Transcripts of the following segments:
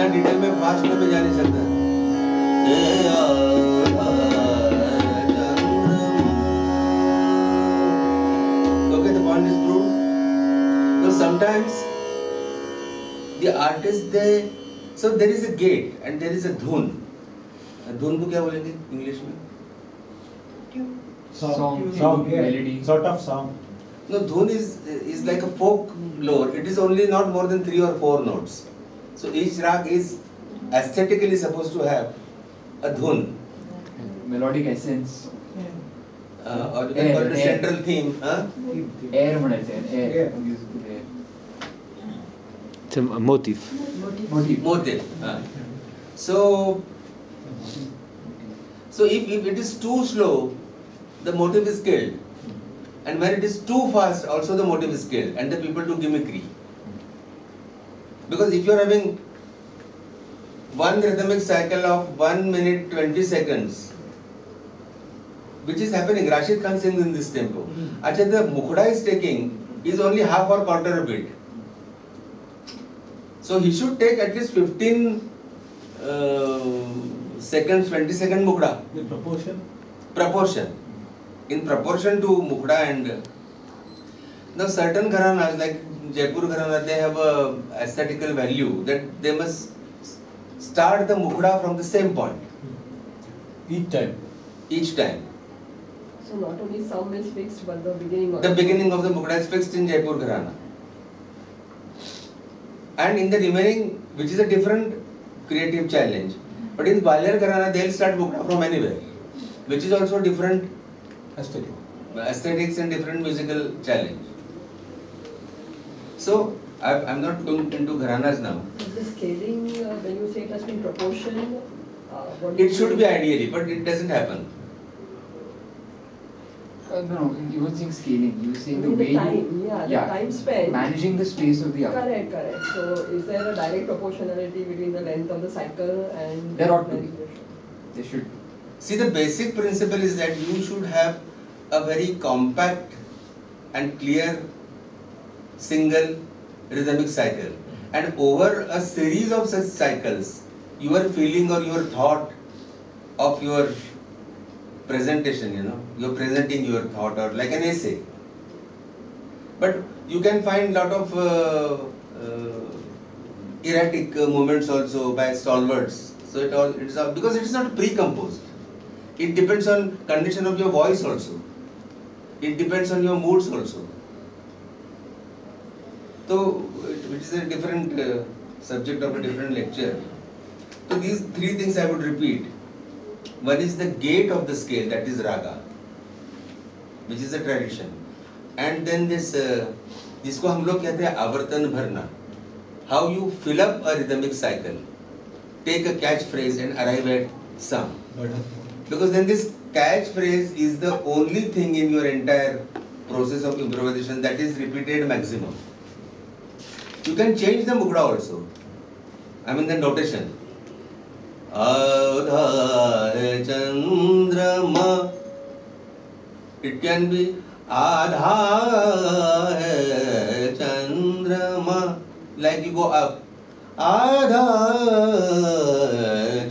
इतना डिटेल में फास्ट में जा नहीं सकता Okay, the point is proved. So sometimes the artist they so there is a gate and there is a धुन धुन को क्या बोलेंगे इंग्लिश में Song, song, melody. sort of song. No, dhun is is like a folk lore. It is only not more than three or four notes. So each rag is aesthetically supposed to have a dhun, Melodic essence. uh, or you can Air, call it a air. central theme. Huh? Air म्हणायचं air. Yeah. Musical air. It's a motif. Motif. Motive. huh. So so if, if it is too slow, the motive is killed. And when it is too fast, also the motive is killed, and the people do gimmickry. Because if you are having one rhythmic cycle of one minute twenty seconds, which is happening, Rashid Khan sings in this tempo. Actually, the Mukhda is taking is only half or quarter a beat. So he should take at least 15 uh, seconds, 20 second Mukhda The proportion. proportion. In proportion to Mukhda and now certain gharanas like Jaipur gharana they have aesthetical value that they must start the mukhda from the same point each time each time so not only sound is fixed but the beginning of the beginning of the mukhda is fixed in Jaipur gharana and in the remaining which is a different creative challenge but in Gwalior gharana they will start mukhda from anywhere which is also different aesthetic aesthetics and different musical challenge So I, I'm not going into gharanas now. Is the scaling, uh, when you say it has been proportion, uh, It should be ideally, but it doesn't happen. Uh, no, no, you were saying scaling. You were saying I the mean, the way time, you. yeah, the time spent. Managing the space of the hour. Correct, correct. So is there a direct proportionality between the length of the cycle and? There ought to be. when- They should. See, the basic principle is that you should have a very compact and clear single rhythmic cycle. And over a series of such cycles, your feeling or your thought of your presentation, you know, you're presenting your thought or like an essay. But you can find lot of uh, uh, erratic uh, movements also by stalwarts. So it all it's all, because it is not pre-composed. It depends on condition of your voice also. It depends on your moods also. Is a different uh, subject of a different lecture. So these three things I would repeat. One is the gate of the scale, that is raga, which is a tradition. And then this, uh, जिसको हम लोग कहते हैं आवर्तन भरना. How you fill up a rhythmic cycle. Take a catch phrase and arrive at some. Because then this catch phrase is the only thing in your entire process of improvisation that is repeated maximum. You can change the mukda also. I mean the notation. आधार चंद्रमा It can be है चंद्रमा like you go up है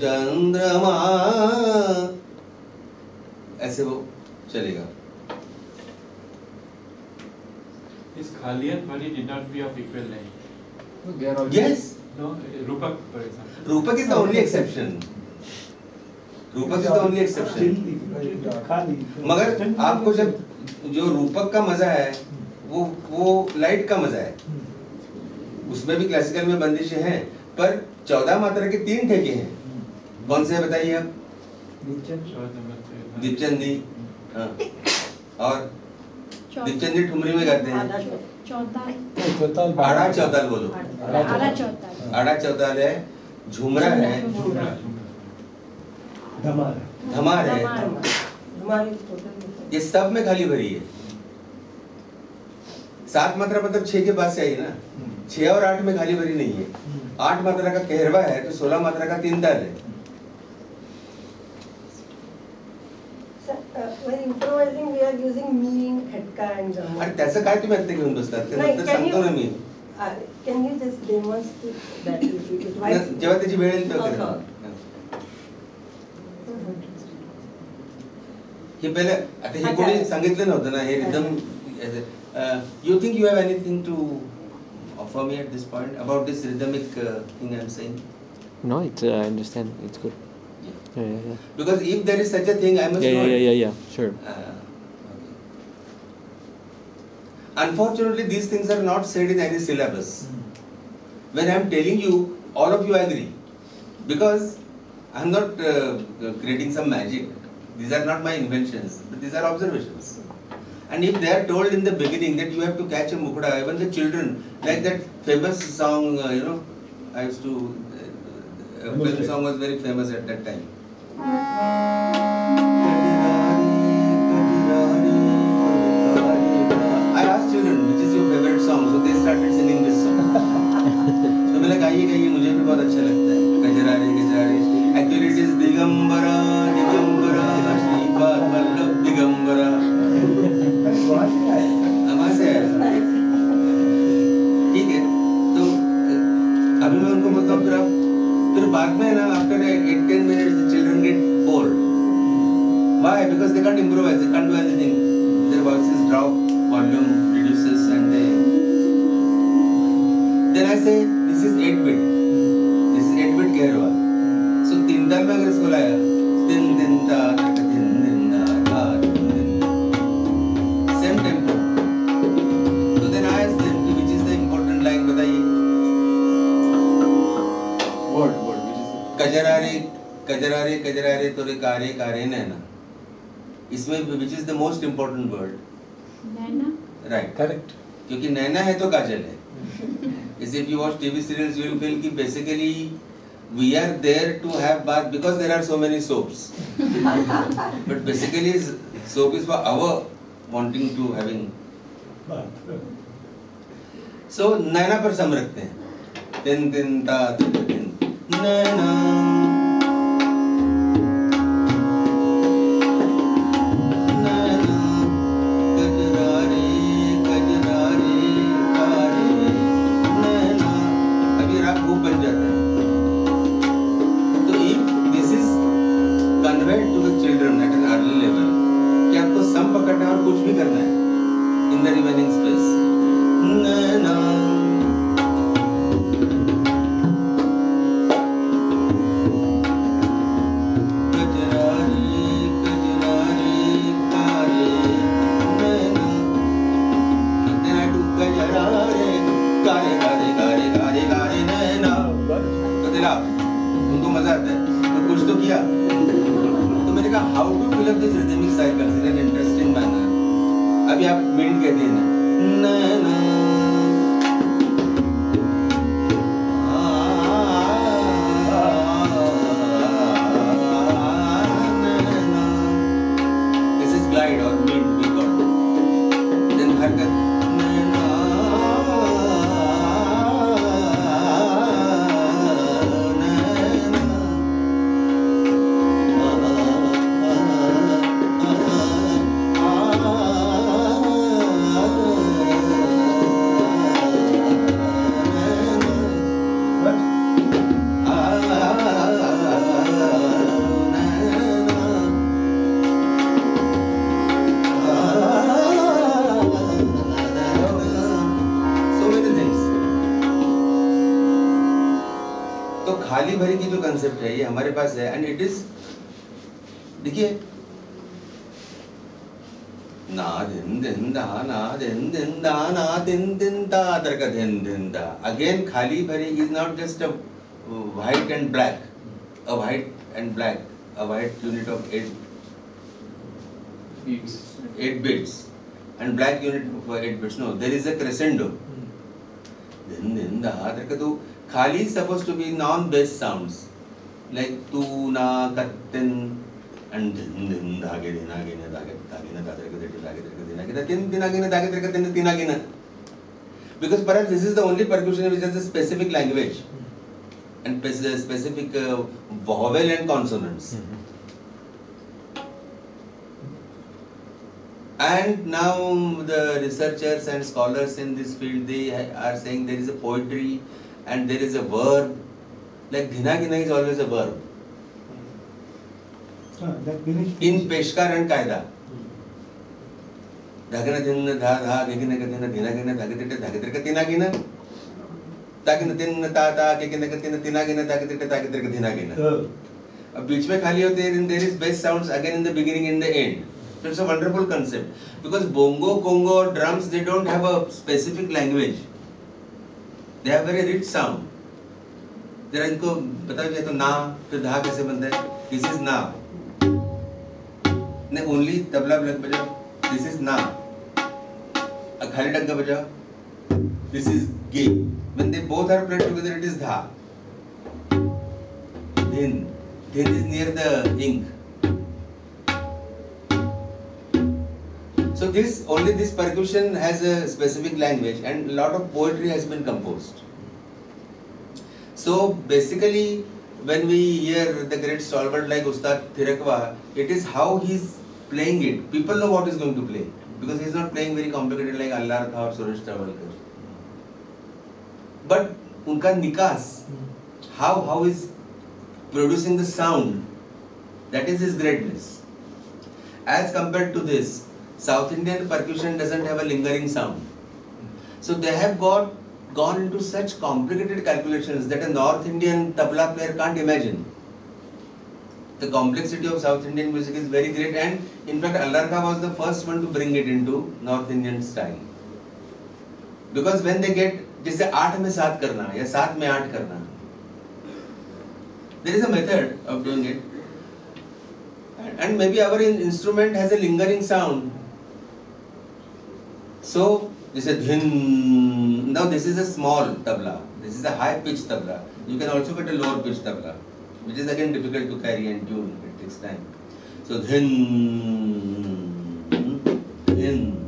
चंद्रमा ऐसे वो चलेगा This Khalian Bali did not be of equal length. No, they are all. yes. No, Rupak, for example. रूपक is the only exception. रूपक is the only exception. खाली मगर आपको जब जो रूपक का मज़ा है वो वो लाइट का मज़ा है। उसमें भी क्लासिकल में बंदिशें हैं पर चौदह मात्रा के तीन ठेके हैं। कौन से हैं बताइए आप? दीपचंदी। हाँ। और दीपचंदी ठुमरी में करते हैं। चौताल आड़ा चौताल बोलो। आड़ा चौताल है। झुमरा है। धमार है. ये सब में खाली भरी है। सात मात्रा मतलब छह के पास से आई ना। छह और आठ में खाली भरी नहीं है। आठ मात्रा का कहरवा है तो सोलह मात्रा का तीन ताल है। improvising, we are using mean, hetka, and आणि drama. त्याचं काय तुम्ही आता घेऊन बसतात ते नाही, नंतर can सांगतो you- ना मी uh, can you just demonstrate that little bit? Why- न- जेव्हा त्याची वेळ येईल तेव्हा Okay. करेन. हे पहिले आता हे अच्छा. कोणी सांगितलं नव्हतं ना हे rhythm you think you have anything to offer me at this point about this rhythmic thing I am saying No, it's, uh, I understand. It's good. Yeah, yeah, yeah. Because if there is such a thing I must Yeah, yeah, yeah, yeah, yeah. Sure. Uh, Unfortunately, these things are not said in any syllabus. When I am telling you, all of you agree. Because I am not uh, uh, creating some magic. These are not my inventions, but these are observations. And if they are told in the beginning that you have to catch a mukda, even the children, like that famous song, uh, you know, I used to, uh, a film song was very famous at that time. Started singing this song. तो मैंने गाइए गाइए मुझे भी बहुत अच्छा लगता है गजरा रे गजरा रे actually it is Digambara Digambara Shripad Vallabh Digambara से ठीक है तो अभी मैं उनको बोलता फिर आप फिर बाद में ना after eight ten minutes children get bored Why? Because they can't improvise, they can't do anything. Their voices drop, volume reduces, and they. से this is 8 bit this is 8 bit carry वाला सो तीन दा में अगर इसको लाया तीन तीन दा कजरारे कजरारे कजरारे तो रे कारे कारे ने इसमें which is the most important word right correct क्योंकि नैना है तो काजल है इस if you watch TV serials, you will feel कि basically we are there to have bath because there are so many soaps but basically soap is for our wanting to having bath. so नैना पर सम रखते हैं tin ta ता tin नैना नैना हमारे पास है and it is देखिए। Again खाली भरे is not just a white and black a white and black a white unit of eight eight bits and black unit of eight bits no there is a crescendo दिन दिन दा दरकदो खाली suppose to be non bass sounds like tu na katin and न धागे धागे न धागे के देते धागे के दिन आगे तीन दिन आगे न धागे तेरे तीन तीन आगे न because perhaps this is the only percussion which has a specific language and specific uh, vowel and consonants mm -hmm. And now the researchers and scholars in this field they are saying there is a poetry and there is a verb. Like Dhina गिना is always a verb in peshkar and kayda धागिन दिन धा धा गिगिन का दिन धीना गिना धागिन TET धागिन TET का तीना गिना धागिन दिन ता ता गिगिन का दिन तीना गिना धागिन टेट धागिन टेट का तीना अब बीच में खाली होते हैं there is best sounds again in the beginning in the end it's a wonderful concept जरा इनको पता भी तो ना फिर धा कैसे बनता है? दिस इज़ ना नहीं ओनली तबला ब्लैक बजा दिस इज़ ना खाली डग्गा बजा this is gay when they both are played together it is धा then then is near the ink So this only this percussion has a specific language and a lot of poetry has been. So basically when we hear the great stalwart like Ustad Thirakwa, it is how he's playing it. People know what he's going to play because he's not playing very complicated like Allah Tha or Suresh Travalkar. But unka nikas, how how is producing the sound, that is his greatness. As compared to this, South Indian percussion doesn't have a lingering sound. So they have got gone into such complicated calculations that a North Indian tabla player can't imagine. The complexity of South Indian music is very great and in fact Allarka was the first one to bring it into North Indian style. Because when they get जैसे आठ में सात करना या सात में आठ करना there is a method of doing it and, maybe our in- instrument has a lingering sound so is dhin now this is a small tabla. This is a high pitched tabla. You can also get a lower pitched tabla which is again difficult to carry and tune. It takes time. So dhin dhin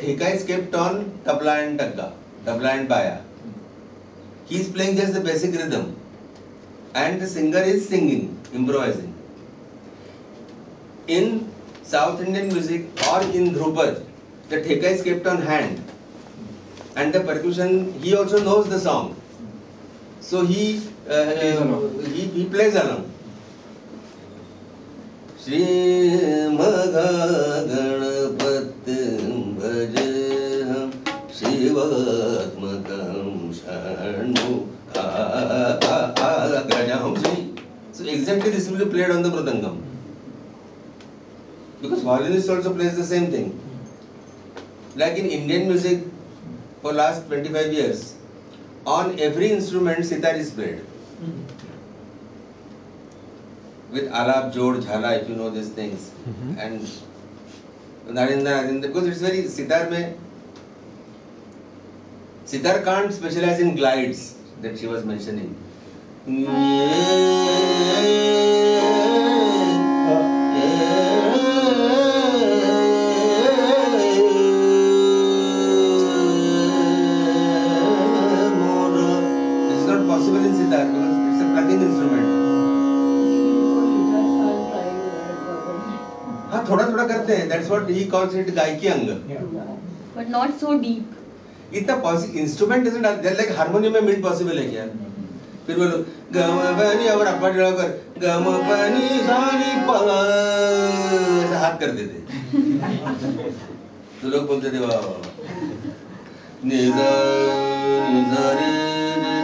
theka is kept on tabla and tagga tabla and baya he is playing just the basic rhythm and the singer is singing improvising in South Indian music or in Dhrupad, the theka is kept on hand and the percussion, he also knows the song. So he, uh, he, he plays along. Shri मगा गणपत भज हम शिवात्मकं शरणु आग्रजहं Shri So exactly this will be played on the mridangam. Because violinist also plays the same thing. Like in Indian music for last 25 years, on every instrument sitar is played. With alap, jod, jhala, if you know these things. Mhm. And Narendra, Narendra, because it's very sitar mein sitar can't specialize in glides that she was mentioning. करते हैं that's what he calls it गायकी अंग but not so deep. इतना possible instrument is not like harmonium में mid possible है क्या? फिर बोलो गम पनी और अप्पा ड्रा कर गम पनी सानी पा ऐसा हाथ कर देते तो लोग बोलते थे वाह नि सा नि सा रे रे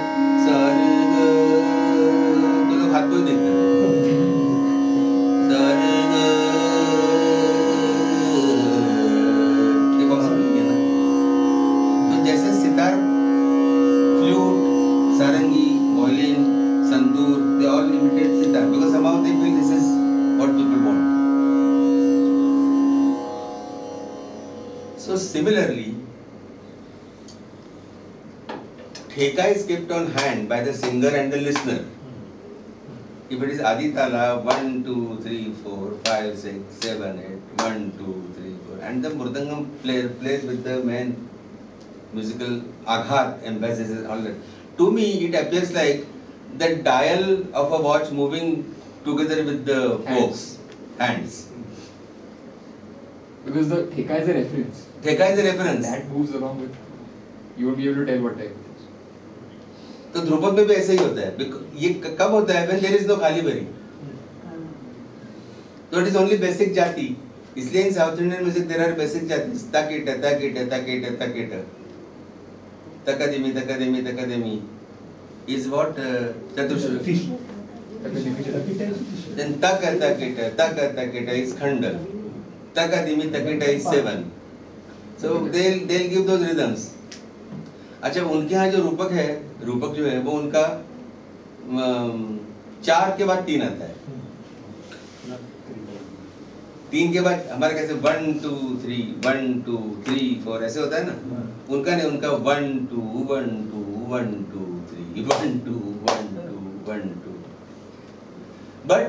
on hand by the singer and the listener if it is adi tala 1 2 3 4 5 6 7 8 1 2 3 4 and the murdangam player plays with the main musical aghat emphasizes all that to me it appears like the dial of a watch moving together with the Hands. hands Because the theka is a reference. theka is a reference That moves along with. You won't be able to tell what time. तो ध्रुपद में भी ऐसे ही होता है। ये कब होता है? देर इज़ दो खाली बरी तो it is only basic jati. इसलिए in South Indian music there are basic jati. तक इट तक इट तक इट तक इट तक अदमी तक अदमी तक अदमी इज़ वॉट चतुश्रुति अच्छा उनके यहाँ जो रूपक है रूपक जो है वो उनका चार के बाद तीन आता है। तीन के बाद हमारे कैसे one two three one two three four ऐसे होता है ना? उनका नहीं, उनका one two one two one two three one two one two one two but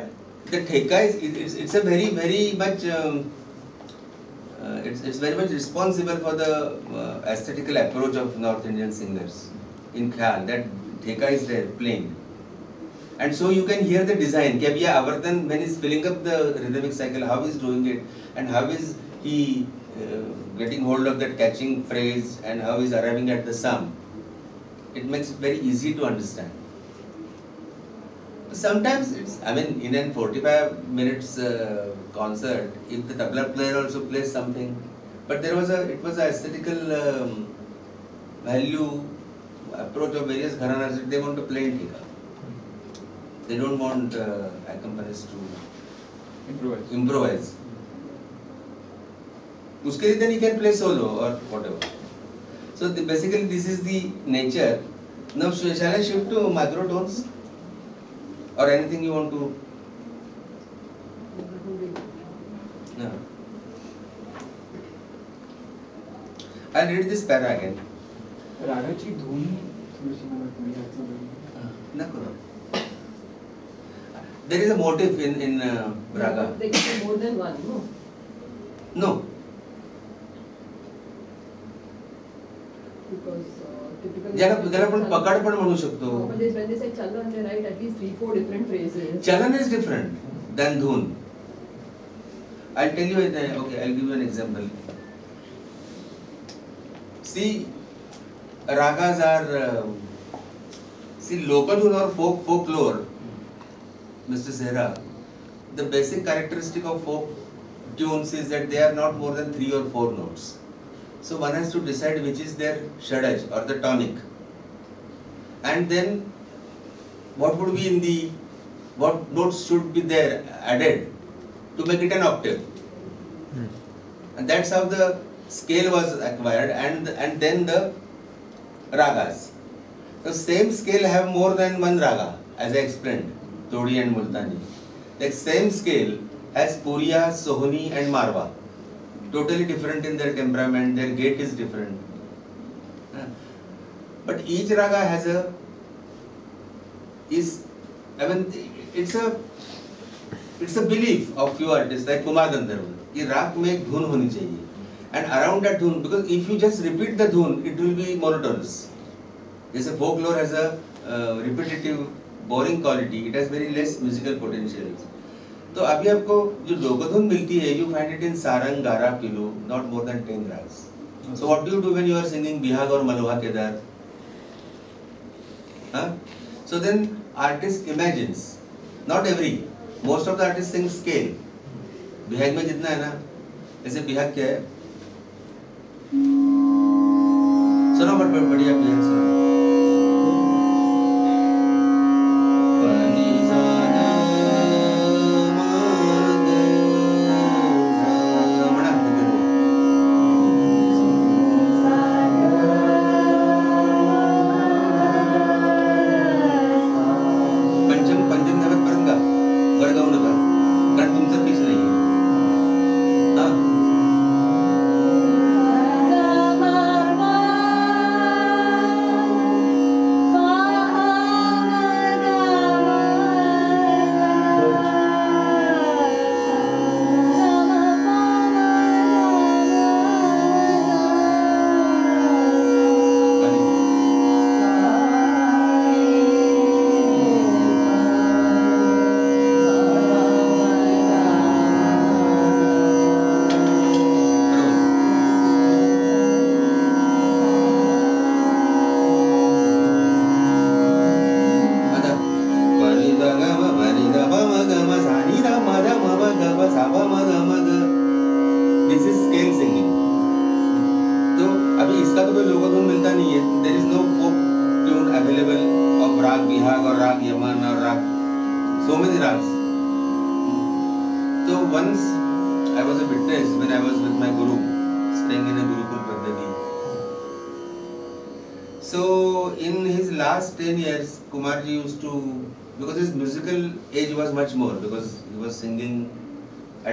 theka is it's a very very much it's it's very much responsible for the aesthetical approach of north Indian singers in Khayal that Theka is there playing. And so you can hear the design. Kya Avartan when he's filling up the rhythmic cycle, how he's doing it and how is he uh, getting hold of that catching phrase and how he's arriving at the sum. It makes it very easy to understand. Sometimes it's, I mean, in a 45 minutes uh, concert, if the tabla player also plays something, but there was a, it was a aesthetical um, value approach of various gharanas they want to play thika they don't want uh, accompanists to Improvise. improvise उसके लिए then he can play solo or whatever so the, basically this is the nature now sh- shall I shift to microtones or anything you want to no I'll read this para again रागाची धून थोडीशी मला कमी नको there is a motive in in uh, raga can be more than one, no? no Because uh, typically. ज्याला ज्याला आपण पकड पण म्हणू शकतो but they, when they say chalan, they write at least three, four different phrases. Ragas are, uh, see, local or folk folklore, Mr. Sehra, the basic characteristic of folk tunes is that they are not more than three or four notes. So one has to decide which is their shadaj or the tonic. And then what would be in the what notes should be there added to make it an octave and that's how the scale was acquired and and then the ragas the same scale have more than one raga as i explained todi and multani the same scale has puriya sohni and marwa totally different in their temperament their gait is different Uh, but each raga has a is I mean it's a it's a belief of few artists like Kumar Gandharva कि राग में एक धुन होनी चाहिए and around that धुन because if you just repeat the धुन it will be monotonous जैसे folklore has a uh, repetitive boring quality it has very less musical potential तो अभी आपको जो लोकधुन मिलती है you find it in sarang gara pilu not more than 10 rags so what do you do when you are singing bihag or maloha kedar huh? So then artist imagines, not every, most of the artists sing scale. Bihag में जितना है ना जैसे बिहाग क्या है सुनो but बढ़िया सुनो पानी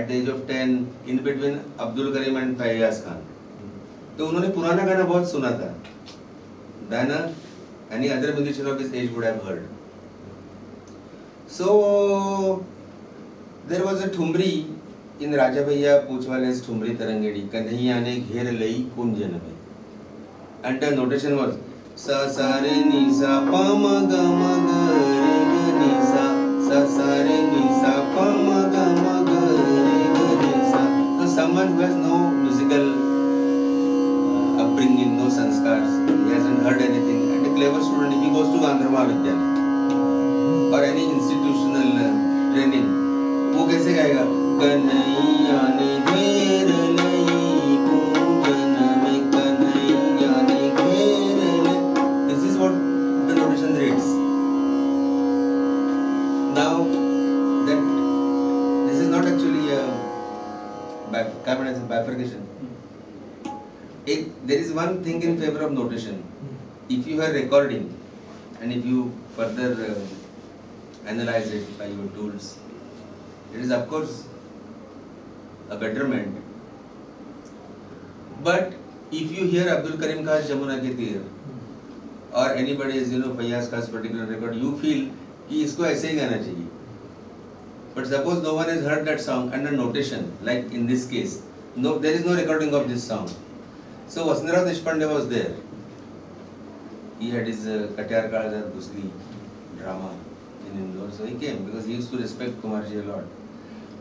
at the age of 10 in between abdul karim and fayyaz khan तो उन्होंने पुराना गाना बहुत सुना था Dana any other musician of his age would have heard. So there was a thumri in Raja Bhaiya Poochwale's thumri तरंगेड़ी Kanhaiya ने घेर लई कुंजन में and the notation was sa sa re ni sa pa ma ga ma ga re ga ni sa sa sa re ni sa pa ma ga ma someone who has no musical uh, upbringing no sanskars he hasn't heard anything and a clever student if he goes to Andhra Mahavidyalaya or any institutional uh, training वो कैसे गाएगा कन्हैया ने घेर लई पूजन में कन्हैया ने घेर लई this is what the notation reads now that this is not actually a bi- bifurcation एक there is one thing in favor of notation if you are recording and if you further uh, analyze it by your tools it is of course a betterment but if you hear Abdul Karim Khan's Jamuna Ke Tir or anybody is you know Fayyaz Khan's particular record you feel कि इसको ऐसे ही गाना चाहिए but suppose no one has heard that song under notation like in this case no there is no recording of this song so Vasandrao Deshpande was there he had his uh, Katyar Kalazar Bhusli drama in Indore so he came because he used to respect Kumarji a lot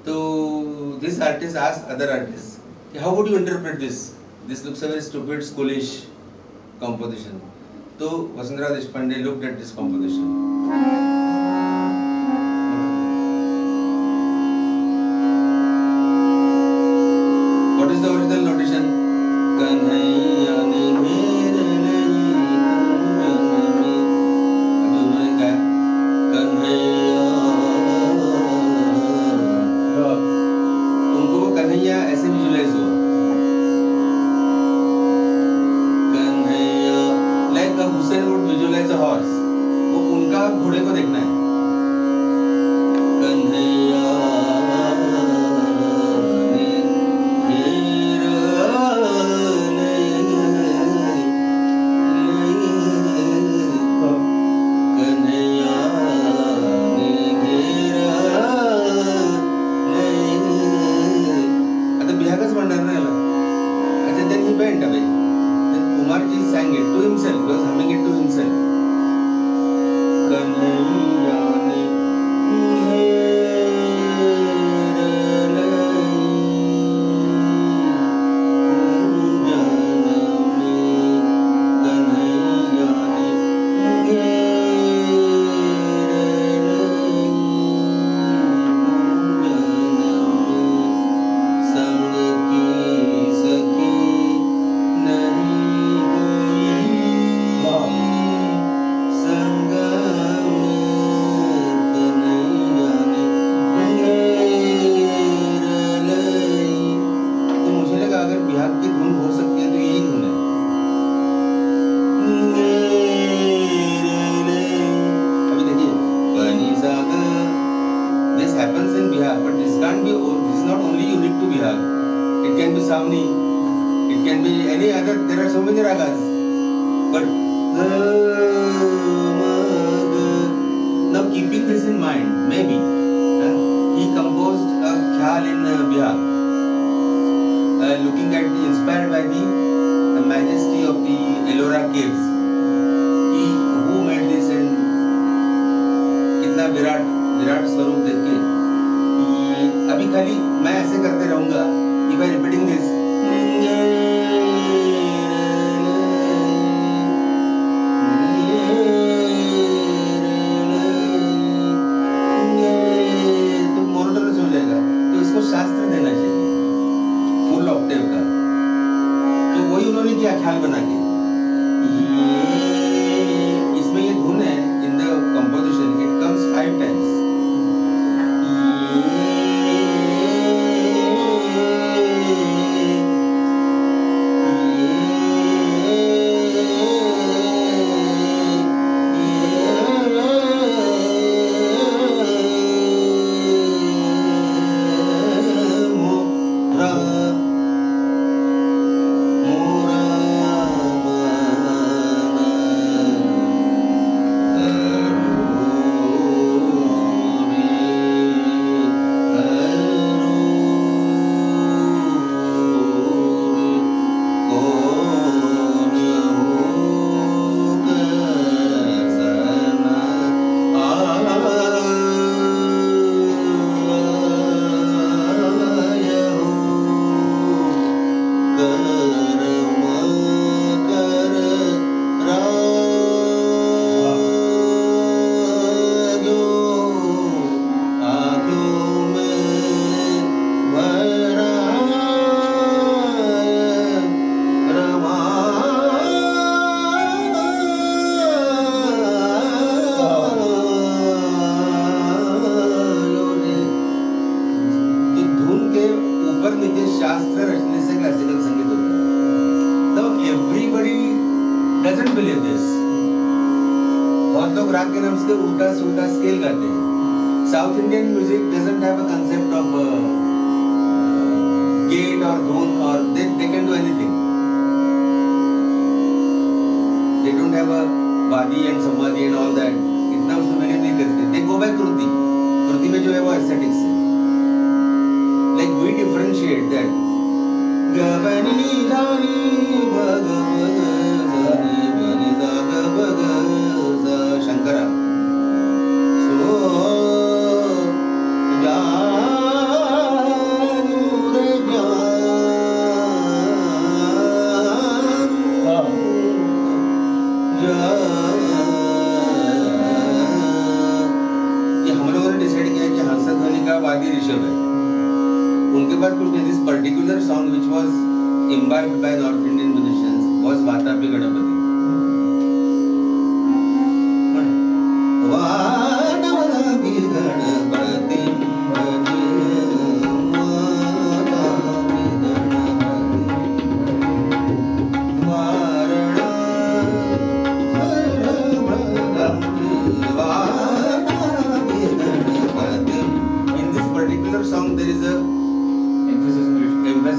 so this artist asked other artists how would you interpret this this looks a very stupid schoolish composition so Vasandrao Deshpande looked at this composition what is the original notation Kanhaiya ने can be Savni. It can be any other. There are so many ragas. But now keeping this in mind, maybe uh, he composed a khyal in uh, Bihar, uh, looking at the inspired by the, the majesty of the Ellora caves. He who made this and Virat Virat स्वरूप देख के अभी खाली मैं ऐसे करते रहूँगा if I repeating this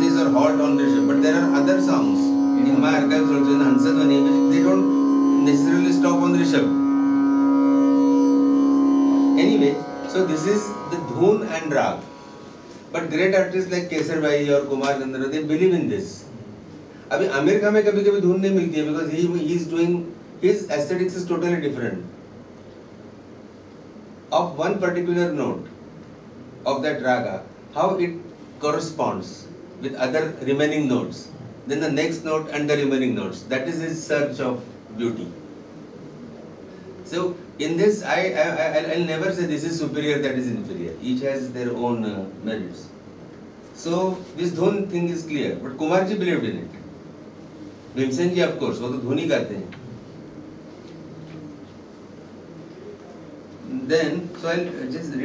Emphasis or halt on Rishabh, but there are other songs in my archives also in Hansadvani which they don't necessarily stop on Rishabh. Anyway, so this is the dhun and rag. But great artists like Kesar Bhai or Kumar Chandra, they believe in this. अभी खान में कभी कभी धुन नहीं मिलती है because he he is doing his aesthetics is totally different of one particular note of that raga, how it corresponds with other remaining notes, then the next note and the remaining notes. That is his search of beauty. So in this, I, I I- I'll never say this is superior, that is inferior. Each has their own uh, merits. So this dhun thing is clear, but Kumar ji believed in it. Bhimsen ji, of course, तो धुन ही गाते हैं. Then, so I'll just read.